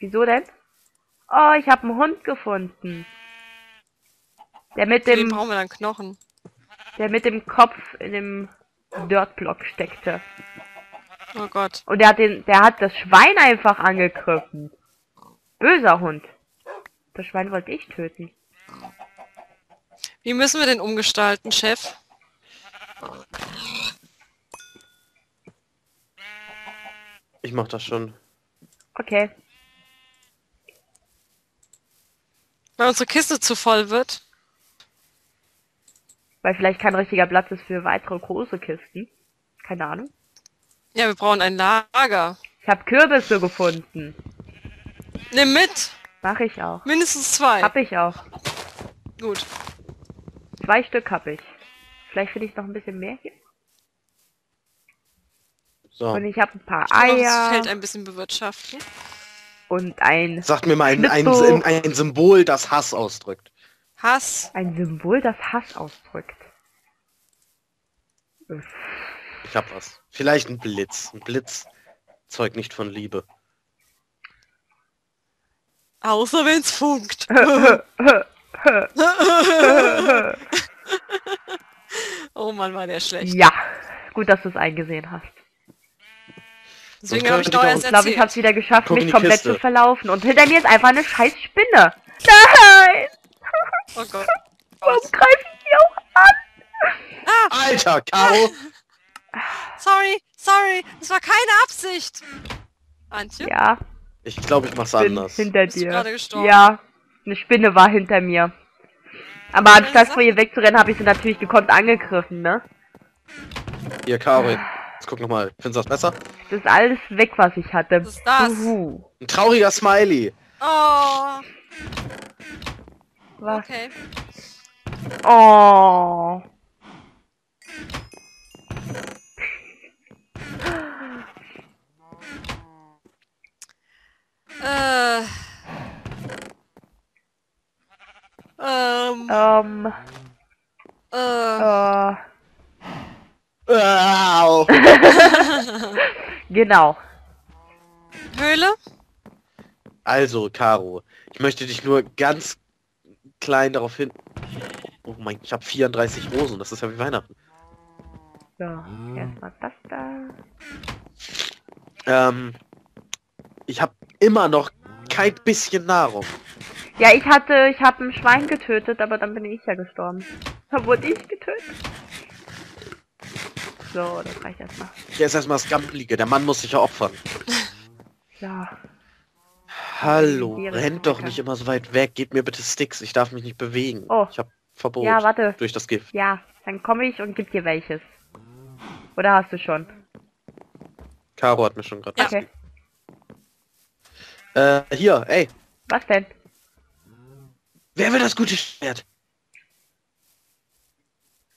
Wieso denn? Oh, ich habe einen Hund gefunden. Der mit Für den dem, brauchen wir dann Knochen. der mit dem Kopf in dem Dirtblock steckte. Oh Gott. Und der hat den, der hat das Schwein einfach angegriffen. Böser Hund. Das Schwein wollte ich töten. Wie müssen wir den umgestalten, Chef? Ich mach das schon. Okay. Weil unsere Kiste zu voll wird. Weil vielleicht kein richtiger Platz ist für weitere große Kisten. Keine Ahnung. Ja, wir brauchen ein Lager. Ich habe Kürbisse gefunden. Nimm mit. Mach ich auch. Mindestens zwei. Hab ich auch. Gut. Zwei Stück hab ich. Vielleicht finde ich noch ein bisschen mehr hier. So. Und ich habe ein paar Ich kann auch das Feld Eier ein bisschen bewirtschaften. Und ein, Sagt mir mal ein, ein, ein, ein Symbol, das Hass ausdrückt. Hass. ein Symbol, das Hass ausdrückt. Ich hab was. Vielleicht ein Blitz. Ein Blitz zeugt nicht von Liebe. Außer wenn's funkt. oh Mann, war der schlecht. ja, gut, dass du es eingesehen hast. Deswegen habe ich noch ich glaube, ich habe es wieder geschafft, Guck mich komplett Kiste. zu verlaufen. Und hinter mir ist einfach eine scheiß Spinne. Nein! Oh Gott. Warum greife ich die auch an? Alter, Caro! Sorry, sorry. Das war keine Absicht. Antje? Ja, Ich glaube, ich mach's bin anders. hinter Bist dir. gerade gestorben? Ja, eine Spinne war hinter mir. Aber anstatt vor ihr wegzurennen, habe ich sie natürlich gekonnt angegriffen, ne? Hier, Caro. Guck nochmal. Findest du das besser? Das ist alles weg, was ich hatte. Was ist das? Uhu. Ein trauriger Smiley. Oh, Was? okay. Oh. Äh. Ähm, Ähm, äh, äh, Au. genau. Höhle? Also, Caro, ich möchte dich nur ganz klein darauf hin... Oh mein, ich habe 34 Rosen, das ist ja wie Weihnachten. So, erstmal das da. Ähm, ich habe immer noch kein bisschen Nahrung. Ja, ich hatte, ich habe ein Schwein getötet, aber dann bin ich ja gestorben. Da wurde ich getötet. So, das reicht erstmal. Hier ist erstmal das Gammelige, der Mann muss sich ja opfern. Ja. Hallo, rennt doch nicht immer so weit weg. Gebt mir bitte Sticks, ich darf mich nicht bewegen. Oh. Ich habe Verbot Ja, warte. durch das Gift. Ja, dann komme ich und gib dir welches. Oder hast du schon? Caro hat mir schon gerade... Ja. Okay. Äh, hier, ey, Was denn? wer will das gute Schwert?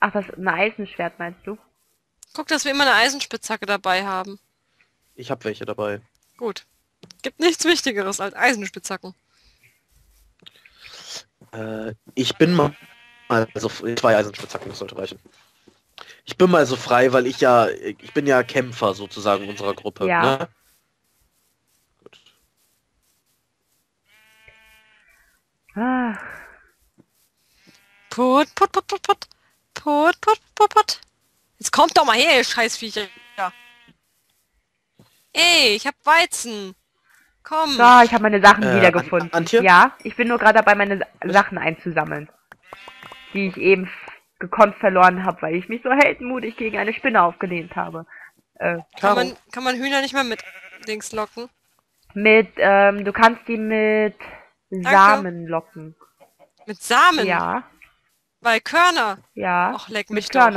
Ach, das ist ein Eisenschwert, meinst du? Guck, dass wir immer eine Eisenspitzhacke dabei haben. Ich habe welche dabei. Gut. Gibt nichts Wichtigeres als Eisenspitzhacken. Äh, ich bin mal... Also, zwei Eisenspitzhacken, das sollte reichen. Ich bin mal so frei, weil ich ja... Ich bin ja Kämpfer sozusagen unserer Gruppe. Ja. Ne? Gut. Ah, Put, put, put, put, put. Put, put, put, put. Jetzt kommt doch mal her, ihr Scheißviecher. Ey, ich hab Weizen. Komm. so, ich habe meine Sachen Äh, wiedergefunden. An- Antje? Ja, ich bin nur gerade dabei, meine Sa- Sachen einzusammeln. Die ich eben gekonnt verloren habe, weil ich mich so heldenmutig gegen eine Spinne aufgelehnt habe. Äh, Kann man, kann man Hühner nicht mehr mit Dings locken? mit, ähm, du kannst die mit Samen locken. Mit Samen? Ja, Weil Körner. ja. Ach, leck mich mit doch.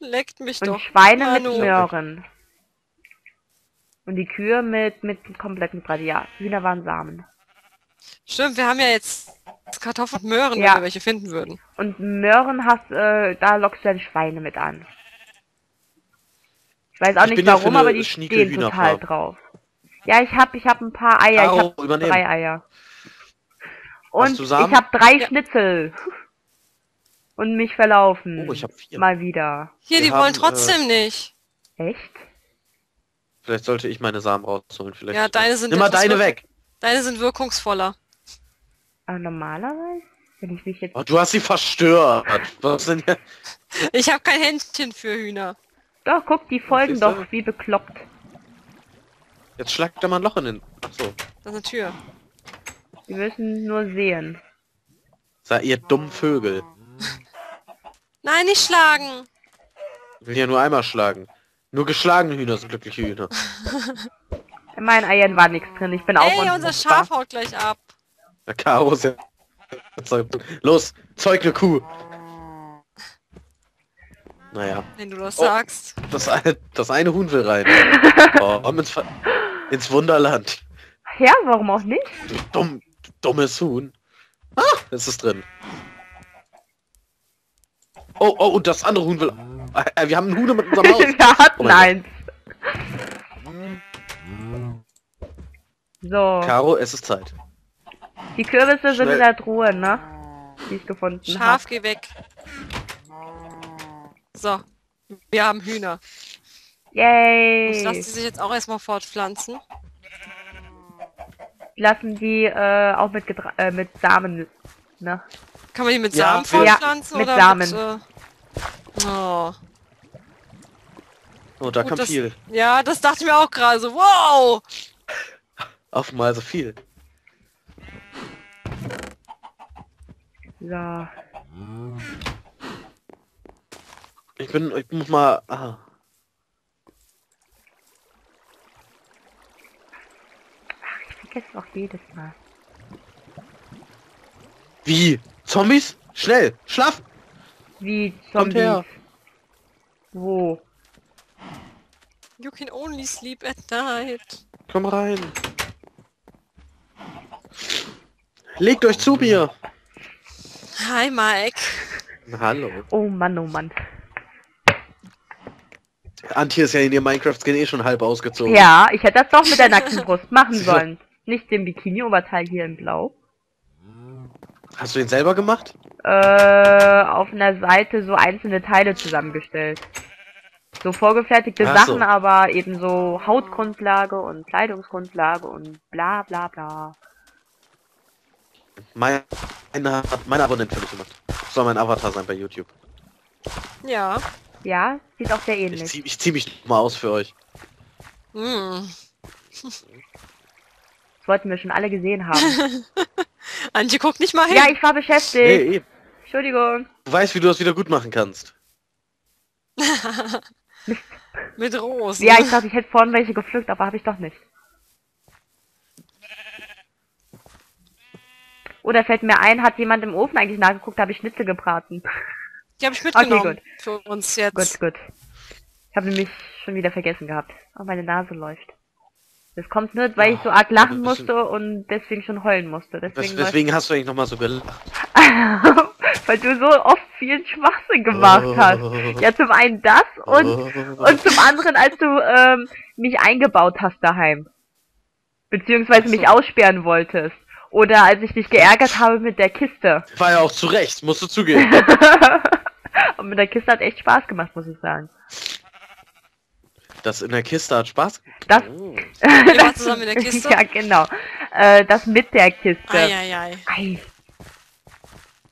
Leckt mich Und doch. Schweine Manu. mit Möhren. Und die Kühe mit, mit kompletten Brei. Ja, Hühner waren Samen. Stimmt, wir haben ja jetzt Kartoffeln und Möhren, Ja. wenn wir welche finden würden. Und Möhren hast, äh, da lockst du die Schweine mit an. Ich weiß auch Ich nicht warum, aber die stehen total drauf. Ja, ich hab, ich hab ein paar Eier. ich Caro, hab übernehmen. drei Eier. Und ich hab drei Ja. Schnitzel. Und mich verlaufen. Oh, ich hab vier. Mal wieder. Hier, Wir die wollen haben, trotzdem nicht. Echt? Vielleicht sollte ich meine Samen rausholen. Vielleicht. Ja, deine sind Nimm mal etwas deine weg. Deine sind wirkungsvoller. Aber normalerweise, wenn ich mich jetzt... Oh, du hast sie verstört. Was denn hier? Ich habe kein Händchen für Hühner. Doch, guck, die folgen doch wie bekloppt. Jetzt schlagt da mal ein Loch in den. So. Das ist eine Tür. Die müssen nur sehen. Sei ihr dummen Vögel. Nein, nicht schlagen. Ich will ja nur einmal schlagen. Nur geschlagene Hühner sind glückliche Hühner. In meinen Eiern war nichts drin. Ich bin auch Ey, unser. Schaf haut gleich ab. Der Karo ist ja. Los, zeug eine Kuh. Naja, Wenn du das Oh. sagst. das eine, das eine Huhn will rein. Oh, komm ins, ins Wunderland. Ja, warum auch nicht? Du dumm, du dummes Huhn. Ah, es ist drin. Oh, oh, und das andere Huhn will. Äh, wir haben ein Huhn mit unserem Haus. Wir hatten Oh eins. So, Caro, es ist Zeit. die Kürbisse sind Schnell. in der Truhe, ne? Die ich gefunden Schaf, habe. geh weg. So. Wir haben Hühner. Ich lasse Yay! die sich jetzt auch erstmal fortpflanzen. Lassen die äh, auch mit, Gedra äh, mit Samen, ne? Kann man die mit Ja, Samen ja, fortpflanzen? mit oder Samen. Mit, äh... Oh. Oh, da Gut, kam das- viel. Ja, das dachte ich mir auch gerade so. Wow! Auf mal so viel. So. Ich bin, ich muss mal. Ah. Ich vergesse auch jedes Mal. Wie? Zombies? Schnell! Schlaf! Wie Kommt Zombies. her. Wo? You can only sleep at night. Komm rein! Legt euch zu mir! Hi, Mike. Hallo. Oh Mann, oh Mann. Antje ist ja in ihr Minecraft-Skin eh schon halb ausgezogen. Ja, ich hätte das doch mit der nackten Brust machen sollen. Nicht dem Bikini-Oberteil hier in Blau. Hast du ihn selber gemacht? Äh, auf einer Seite so einzelne Teile zusammengestellt. So vorgefertigte Ach so. Sachen, aber eben so Hautgrundlage und Kleidungsgrundlage und bla bla bla. Mein, meine hat meine Abonnent für mich gemacht. Soll mein Avatar sein bei YouTube. Ja. Ja, sieht auch sehr Ich ähnlich. zieh, ich zieh mich mal aus für euch. Hm. Das wollten wir schon alle gesehen haben. Antje, guck nicht mal hin. ja, ich war beschäftigt. Nee, eben. Entschuldigung. Du weißt, wie du das wieder gut machen kannst. Mit Rosen. Ja, ich dachte, ich hätte vorhin welche gepflückt, aber habe ich doch nicht. Oder fällt mir ein, hat jemand im Ofen eigentlich nachgeguckt, da habe ich Schnitzel gebraten. Die habe ich mitgenommen. gut. Für uns jetzt. Gut, gut. Ich habe nämlich schon wieder vergessen gehabt. Oh, meine Nase läuft. Das kommt nur, weil ich so arg lachen musste und deswegen schon heulen musste. Wes Deswegen, weswegen hast du eigentlich nochmal so gelacht? weil du so oft viel Schwachsinn gemacht hast. Ja, zum einen das und, und zum anderen, als du ähm, mich eingebaut hast daheim. Beziehungsweise mich aussperren wolltest. Oder als ich dich geärgert habe mit der Kiste. War ja auch zu Recht, musst du zugeben. Und mit der Kiste hat echt Spaß gemacht, muss ich sagen. Das in der Kiste hat Spaß gemacht. Das, Oh. Ihr wart zusammen in der Kiste? ja, genau. Äh, das mit der Kiste. Eieiei. Ei.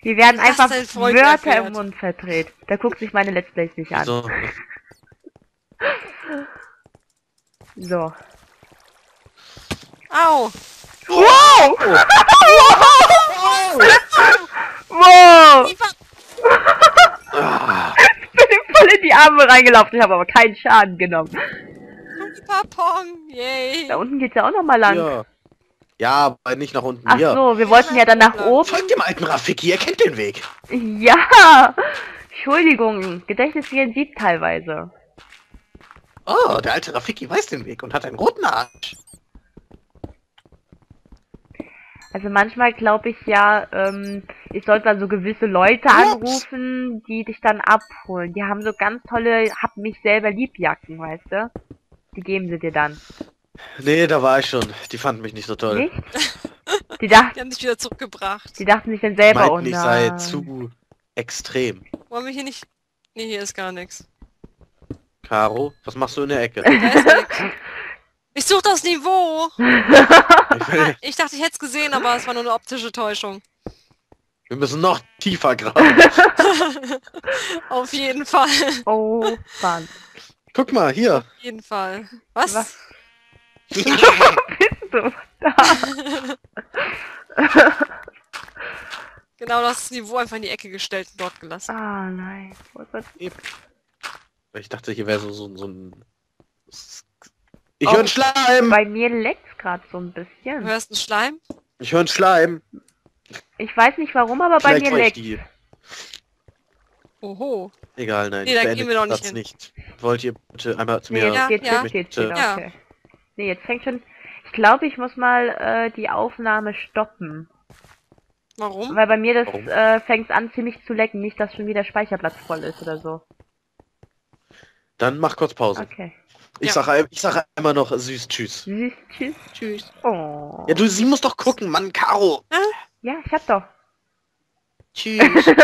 Wir werden Hast einfach Wörter erklärt. im Mund verdreht. Da guckt sich meine Let's Plays nicht an. So. So. Au. Wow! wow! Die war- Ah, Ich bin ihm voll in die Arme reingelaufen. Ich habe aber keinen Schaden genommen. Papong. Yay. Da unten geht's ja auch noch mal lang. ja. ja, aber nicht nach unten. Ach hier. so, wir wollten ja dann nach oben. Folgt dem alten Rafiki, er kennt den Weg. Ja! Entschuldigung, Gedächtnis wie ein Sieb teilweise. Oh, der alte Rafiki weiß den Weg und hat einen roten Arsch. Also manchmal glaube ich ja, ähm, ich sollte dann so gewisse Leute Ups. anrufen, die dich dann abholen. Die haben so ganz tolle Hab mich selber liebjacken, weißt du? Die geben sie dir dann. Nee, da war ich schon. Die fanden mich nicht so toll. Nicht? Die, dacht, Die haben dich wieder zurückgebracht. die dachten sich dann selber, oh Meinten, ich sei nein. zu extrem. Wollen wir hier nicht... Nee, hier ist gar nichts. Caro, was machst du in der Ecke? Ich suche das Niveau. Ich dachte, ich hätte es gesehen, aber es war nur eine optische Täuschung. wir müssen noch tiefer graben. Auf jeden Fall. Oh, Mann. Guck mal, hier. Auf jeden Fall. Was? Was? Bist du da? Genau, du hast das Niveau einfach in die Ecke gestellt und dort gelassen. Ah, nein. Wo ist das? Ich dachte, hier wäre so, so, so ein... Ich Oh. höre einen Schleim! Bei mir leckt's gerade so ein Du bisschen. hörst einen Schleim? Ich höre einen Schleim. Ich weiß nicht warum, aber bei Vielleicht mir war ich leckt. Oho. Egal, nein. Nee, ich da beende gehen wir doch den nicht Satz hin. nicht. Wollt ihr bitte einmal zu Nee, mir... jetzt Ja, geht's, ja. jetzt geht's Bitte. wieder. Ja. Okay. Nee, jetzt fängt schon. Ich glaube, ich muss mal äh, die Aufnahme stoppen. Warum? Weil bei mir das äh, fängt an ziemlich zu lecken. Nicht, dass schon wieder Speicherplatz voll ist oder so. Dann mach kurz Pause. Okay. Ich, Ja. sag, ein- ich sag einmal noch süß Tschüss. Süß, tschüss. Tschüss. Oh. Ja, du, sie muss doch gucken, Mann, Caro. Ja, ich hab doch. Tschüss.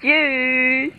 Tschüss.